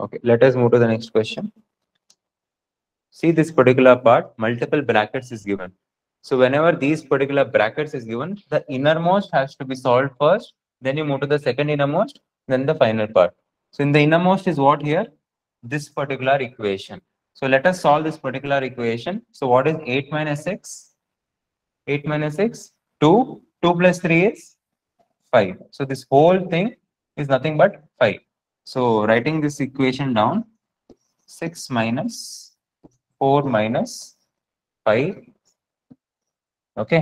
Okay, let us move to the next question. See this particular part, multiple brackets is given. So whenever these particular brackets is given, the innermost has to be solved first, then you move to the second innermost, then the final part. So in the innermost is what here? This particular equation. So let us solve this particular equation. So what is 8 minus 6? 8 minus 6, 2. 2 plus 3 is 5. So this whole thing is nothing but 5. So writing this equation down, 6 minus 4 minus 5. Okay.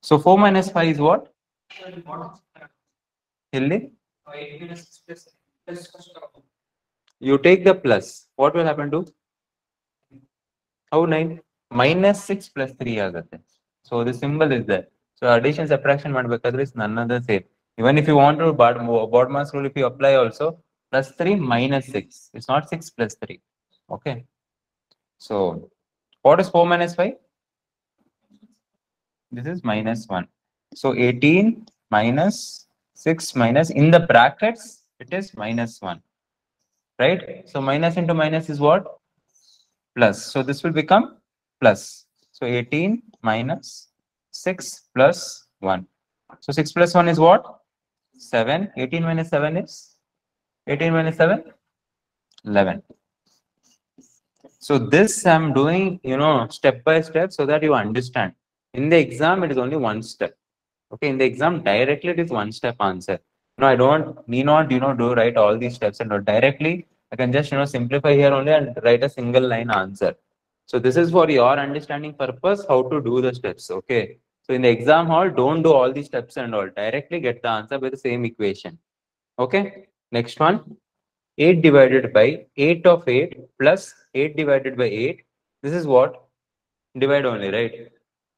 So 4 minus 5 is what? Hilly? You take the plus. What will happen to? How 9? Minus 6 plus 3 ಆಗುತ್ತೆ. So the symbol is there. So addition subtraction because it's none other same. Even if you want to Bodmas rule if you apply also plus 3 minus 6. It's not 6 plus 3. Okay. So what is 4 minus 5? This is minus 1. So 18 minus 6 minus in the brackets, it is minus 1. Right? So minus into minus is what? Plus. So this will become plus. So 18 minus 6 plus 1. So 6 plus 1 is what? 7. 18 minus 7 is? 18 minus 7? 11. So this I'm doing, you know, step by step so that you understand. In the exam, it is only one step. Okay, in the exam, directly it is one step answer. No, I don't need not, you know, do write all these steps and all. directly I can just, you know, simplify here only and write a single line answer. So this is for your understanding purpose, how to do the steps. Okay. So in the exam hall, don't do all these steps and all. Directly get the answer by the same equation. Okay. Next one. 8 divided by 8 of 8 plus 8 divided by 8. This is what? Divide only, right?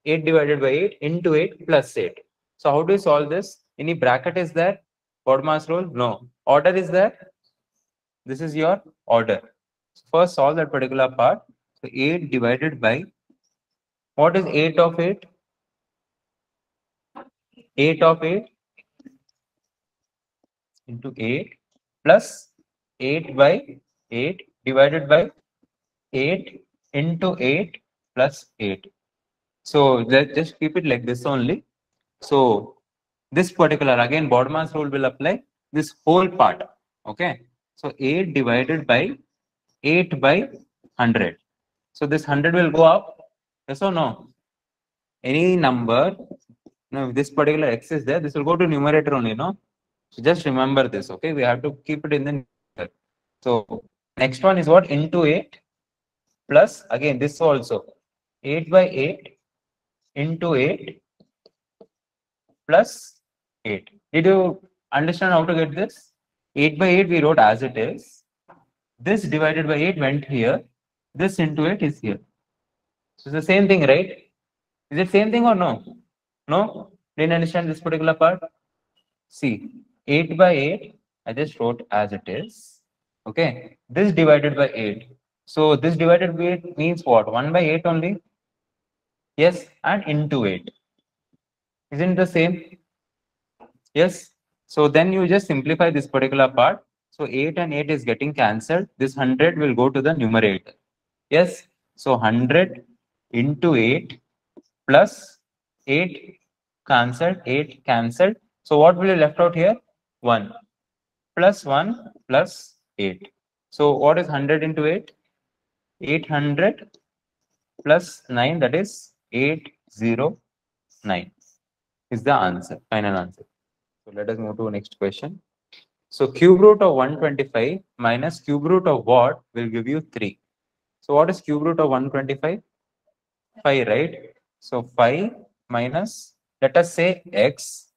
8 divided by 8 into 8 plus 8. So how do you solve this? Any bracket is there? Bodmas rule? No. Order is there? This is your order. First solve that particular part. So 8 divided by, what is 8 of 8? 8 of 8 into 8 plus 8 by 8 divided by 8 into 8 plus 8. So just keep it like this only. So this particular, again, Bodmas rule will apply this whole part. Okay. So 8 divided by 8 by 100. So this 100 will go up. Yes or no? Any number, no, if this particular x is there, this will go to numerator only, no? Just remember this, okay? We have to keep it in the. So next one is what? Into 8 plus, again, this also. 8 by 8 into 8 plus 8. Did you understand how to get this? 8 by 8 we wrote as it is. This divided by 8 went here. This into 8 is here. So it's the same thing, right? Is it same thing or no? No? Didn't understand this particular part? See, 8 by 8, I just wrote as it is. Okay. This divided by 8. So this divided by 8 means what? 1 by 8 only? Yes, and into 8. Isn't the same? Yes. So then you just simplify this particular part. So 8 and 8 is getting cancelled. This 100 will go to the numerator. Yes. So 100 into 8 plus 8 cancelled, 8 cancelled. So what will be left out here? 1 plus 1 plus 8. So what is 100 into 8? 800 plus 9 that is 809 is the answer, final answer. So let us move to next question. So cube root of 125 minus cube root of what will give you 3. So what is cube root of 125? 5, right? So 5 minus, let us say x,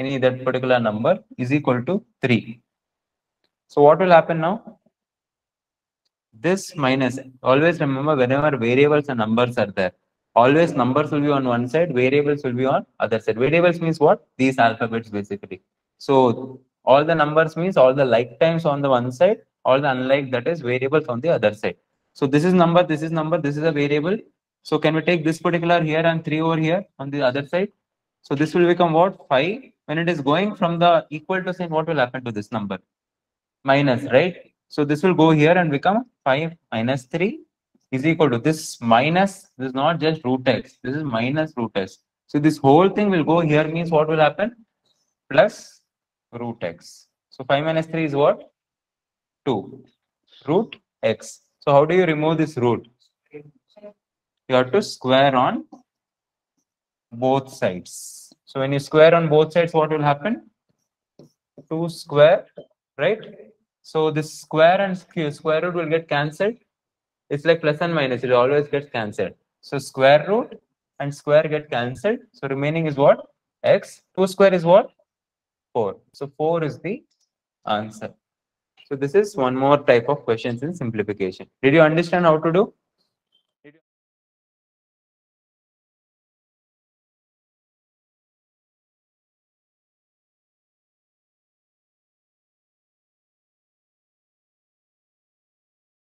any that particular number is equal to 3. So what will happen now? This minus, always remember whenever variables and numbers are there, always numbers will be on one side, variables will be on other side. Variables means what? These alphabets basically. So all the numbers means all the like times on the one side, all the unlike that is variables on the other side. So this is number, this is number, this is a variable. So can we take this particular here and 3 over here on the other side? So this will become what? 5. When it is going from the equal to sign, what will happen to this number? Minus, right? So this will go here and become 5 minus 3 is equal to this minus, this is not just root x, this is minus root x. So this whole thing will go here means what will happen? Plus root x. So 5 minus 3 is what? 2 root x. So how do you remove this root? You have to square on both sides. So when you square on both sides, what will happen? 2 square, right? So this square and square root will get cancelled. It's like plus and minus, it always gets cancelled. So square root and square get cancelled. So remaining is what? X. 2 square is what? 4. So 4 is the answer. So this is one more type of questions in simplification. Did you understand how to do?